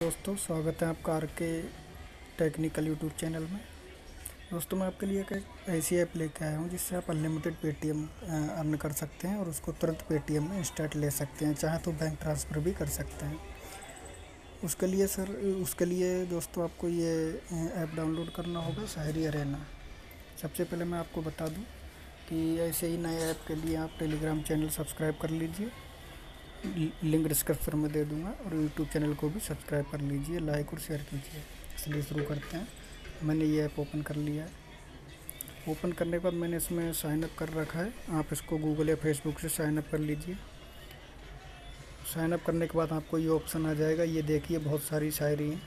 दोस्तों, स्वागत है आपका आर के टेक्निकल यूट्यूब चैनल में। दोस्तों, मैं आपके लिए एक ऐसी ऐप लेके आया हूँ, जिससे आप अनलिमिटेड पेटीएम अर्न कर सकते हैं और उसको तुरंत पेटीएम में इंस्टेंट ले सकते हैं, चाहे तो बैंक ट्रांसफ़र भी कर सकते हैं। उसके लिए, सर, उसके लिए दोस्तों, आपको ये ऐप डाउनलोड करना होगा शायरी अरेना सबसे पहले मैं आपको बता दूँ कि ऐसे ही नए ऐप के लिए आप टेलीग्राम चैनल सब्सक्राइब कर लीजिए। लिंक डिस्क्रिप्शन में दे दूँगा और यूट्यूब चैनल को भी सब्सक्राइब कर लीजिए लाइक और शेयर कीजिए। इसलिए शुरू करते हैं। मैंने ये ऐप ओपन कर लिया है। ओपन करने के बाद मैंने इसमें साइन अप कर रखा है। आप इसको गूगल या फेसबुक से साइन अप कर लीजिए। साइन अप करने के बाद आपको ये ऑप्शन आ जाएगा। ये देखिए, बहुत सारी शायरी हैं।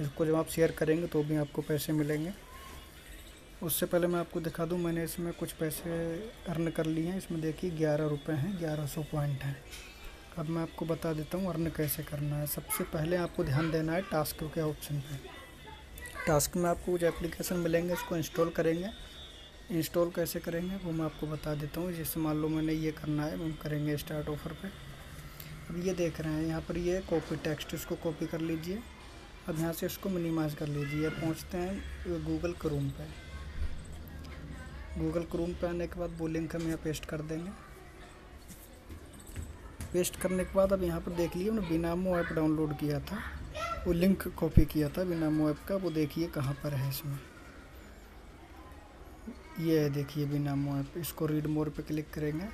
इसको जब आप शेयर करेंगे तो भी आपको पैसे मिलेंगे। उससे पहले मैं आपको दिखा दूँ, मैंने इसमें कुछ पैसे अर्न कर लिए हैं। इसमें देखिए, ग्यारह रुपये हैं, ग्यारह सौ पॉइंट हैं। अब मैं आपको बता देता हूँ अर्न कैसे करना है। सबसे पहले आपको ध्यान देना है टास्क के ऑप्शन पे। टास्क में आपको कुछ एप्लीकेशन मिलेंगे, इसको इंस्टॉल करेंगे। इंस्टॉल कैसे करेंगे, वो मैं आपको बता देता हूँ। जैसे मान लो मैंने ये करना है, हम करेंगे स्टार्ट ऑफ़र पे। अब ये देख रहे हैं, यहाँ पर ये कॉपी टेक्स्ट इसको कॉपी कर लीजिए। अब यहाँ से इसको मिनिमाइज कर लीजिए। पहुँचते हैं गूगल क्रोम पे। गूगल क्रोम पे आने के बाद वो लिंक हम यहाँ पेस्ट कर देंगे। पेस्ट करने के बाद अब यहाँ पर देख लिए मैंने बिनामो ऐप डाउनलोड किया था। वो लिंक कॉपी किया था बिनामो ऐप का। वो देखिए कहाँ पर है इसमें। ये है देखिए बिनामो ऐप। इसको रीड मोर पे क्लिक करेंगे।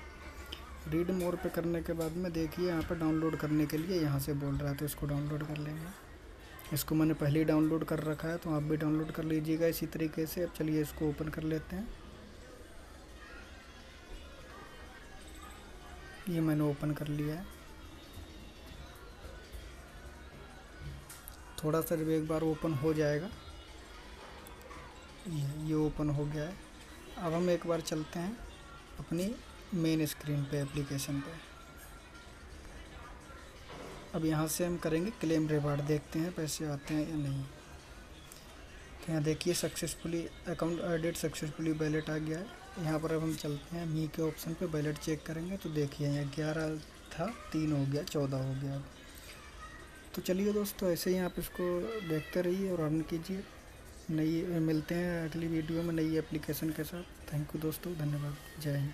रीड मोर पे करने के बाद में देखिए यहाँ पर डाउनलोड करने के लिए यहाँ से बोल रहा है तो इसको डाउनलोड कर लेंगे। इसको मैंने पहले ही डाउनलोड कर रखा है तो आप भी डाउनलोड कर लीजिएगा इसी तरीके से। अब चलिए इसको ओपन कर लेते हैं। ये मैंने ओपन कर लिया है। थोड़ा सा जब एक बार ओपन हो जाएगा, ये ओपन हो गया है। अब हम एक बार चलते हैं अपनी मेन स्क्रीन पे एप्लीकेशन पे। अब यहाँ से हम करेंगे क्लेम रिवार्ड देखते हैं पैसे आते हैं या नहीं। तो यहाँ देखिए सक्सेसफुली अकाउंट एडिट सक्सेसफुली बैलेट आ गया है। यहाँ पर अब हम चलते हैं। मी के ऑप्शन पे बैलेट चेक करेंगे। तो देखिए, यहाँ ग्यारह था, तीन हो गया, चौदह हो गया। तो चलिए दोस्तों, ऐसे ही आप इसको देखते रहिए और रन कीजिए। नई मिलते हैं अगली वीडियो में नई एप्लीकेशन के साथ। थैंक यू दोस्तों, धन्यवाद। जय हिंद।